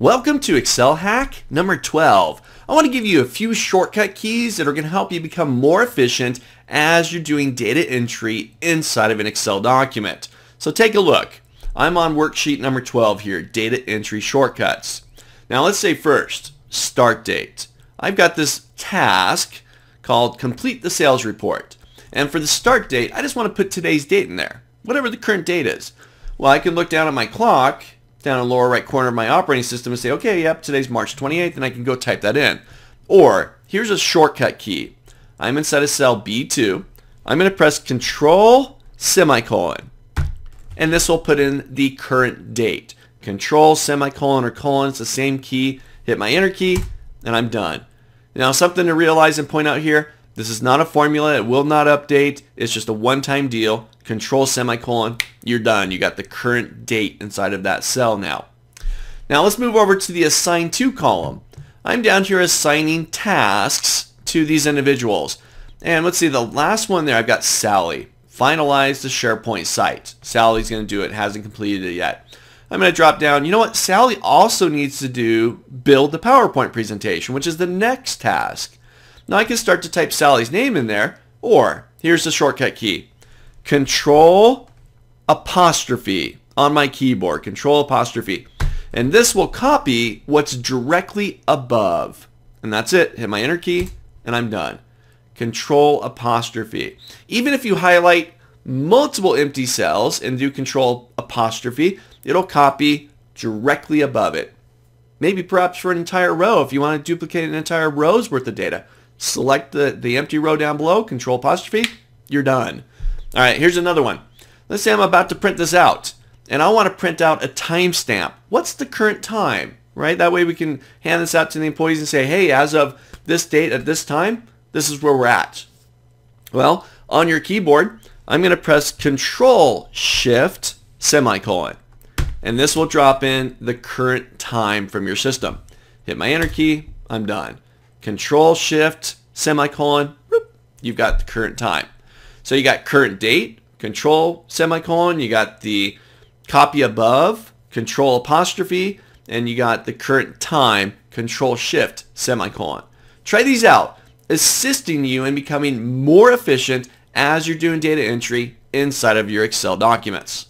Welcome to Excel hack number 12. I want to give you a few shortcut keys that are going to help you become more efficient as you're doing data entry inside of an Excel document. So take a look. I'm on worksheet number 12 here, data entry shortcuts. Now let's say first, start date. I've got this task called complete the sales report. And for the start date, I just want to put today's date in there, whatever the current date is. Well, I can look down at my clock down in the lower right corner of my operating system and say, okay, yep, today's March 28th, and I can go type that in. Or here's a shortcut key. I'm inside of cell B2. I'm going to press Control semicolon, and this will put in the current date. Control semicolon or colon, it's the same key. Hit my enter key, and I'm done. Now something to realize and point out here, this is not a formula. It will not update. It's just a one-time deal. Control semicolon. You're done. You got the current date inside of that cell now. Now let's move over to the assign to column. I'm down here assigning tasks to these individuals. And let's see, the last one there, I've got Sally. Finalize the SharePoint site. Sally's going to do it. Hasn't completed it yet. I'm going to drop down. You know what? Sally also needs to do build the PowerPoint presentation, which is the next task. Now I can start to type Sally's name in there, or here's the shortcut key. Control apostrophe on my keyboard, control apostrophe. And this will copy what's directly above. And that's it. Hit my enter key and I'm done. Control apostrophe. Even if you highlight multiple empty cells and do control apostrophe, it'll copy directly above it. Maybe perhaps for an entire row if you want to duplicate an entire row's worth of data select the, the empty row down below, control apostrophe, you're done. All right, here's another one. Let's say I'm about to print this out and I want to print out a timestamp. What's the current time, right? That way we can hand this out to the employees and say, hey, as of this date at this time, this is where we're at. Well, on your keyboard, I'm going to press Control Shift semicolon. And this will drop in the current time from your system. Hit my enter key, I'm done. Control Shift semicolon, whoop, you've got the current time. So you got current date, control semicolon, you got the copy above, control apostrophe, and you got the current time, control shift semicolon. Try these out, assisting you in becoming more efficient as you're doing data entry inside of your Excel documents.